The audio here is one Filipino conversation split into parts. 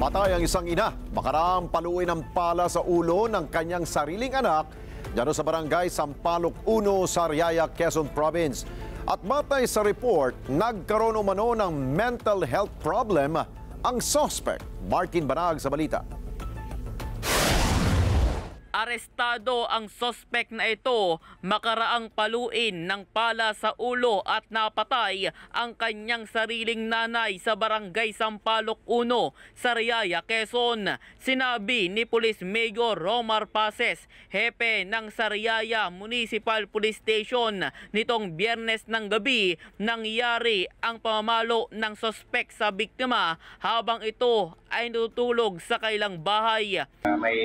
Matay ang isang ina, makaraang paluin ng pala sa ulo ng kanyang sariling anak dyan sa barangay Sampaloc 1, Sariaya, Quezon Province. At matay sa report, nagkaroon umano ng mental health problem ang suspect. Martin Banag sa balita. Arestado ang sospek na ito makaraang paluin ng pala sa ulo at napatay ang kanyang sariling nanay sa barangay Sampaloc 1, Sariaya, Quezon. Sinabi ni Police Major Romar Pases, hepe ng Sariaya Municipal Police Station nitong biyernes ng gabi nangyari ang pamamalo ng sospek sa biktima habang ito ay natutulog sa kailang bahay. Uh, may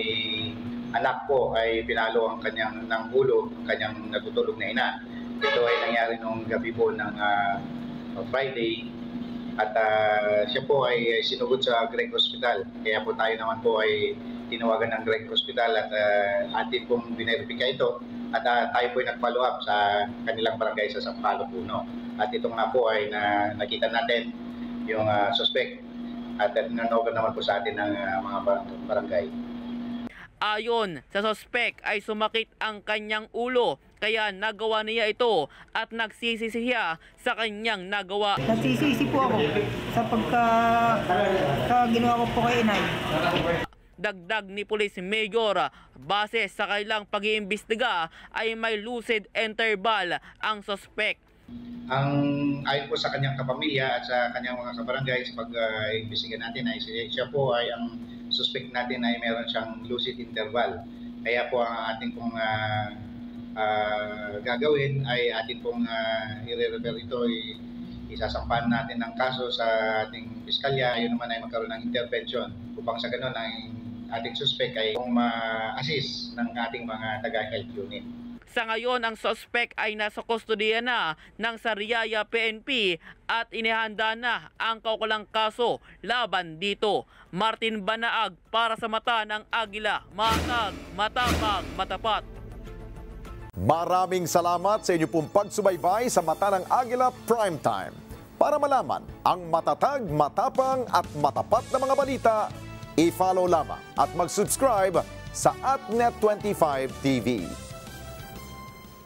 anak ko ay pinalo ang kanyang ng ulo, ang kanyang natutulog na ina. Ito ay nangyari nung gabi po ng uh, Friday at uh, siya po ay sinugod sa Greg Hospital. Kaya po tayo naman po ay tinawagan ng Greg Hospital at uh, atin pong binerifika ito at uh, tayo po ay nag-follow up sa kanilang barangay sa Sampalo Puno. At ito nga po ay na, nakita natin yung uh, suspect at nanogan naman po sa atin ng uh, mga barangay. Ayon sa sospek ay sumakit ang kanyang ulo kaya nagawa niya ito at nagsisisi siya sa kanyang nagawa. Nagsisisi po ako sa pagka sa ginawa ko po kay inay. Dagdag ni Police Major, base sa kailang pag-iimbestiga ay may lucid interval ang sospek. Ang ayon po sa kanyang kapamilya at sa kanyang mga kabarangay sa pag-iimbestiga natin ay siya po ay ang suspect natin ay meron siyang lucid interval. Kaya po ang ating pong uh, uh, gagawin ay ating pong uh, i-refer ito, isasampan natin ng kaso sa ating piskalya. Yun naman ay magkaroon ng intervention upang sa ganun ang ating suspect ay ma-assist ng ating mga taga-health unit. Sa ngayon, ang suspect ay nasa kustodiya na ng Sariaya PNP at inihanda na ang kaukulang kaso laban dito. Martin Banaag para sa mata ng Agila. Matag, matapag, matapat. Maraming salamat sa inyo pong pagsubaybay sa Mata ng Agila Primetime. Para malaman ang matatag, matapang at matapat na mga balita, i-follow lamang at mag-subscribe sa AtNet25 TV.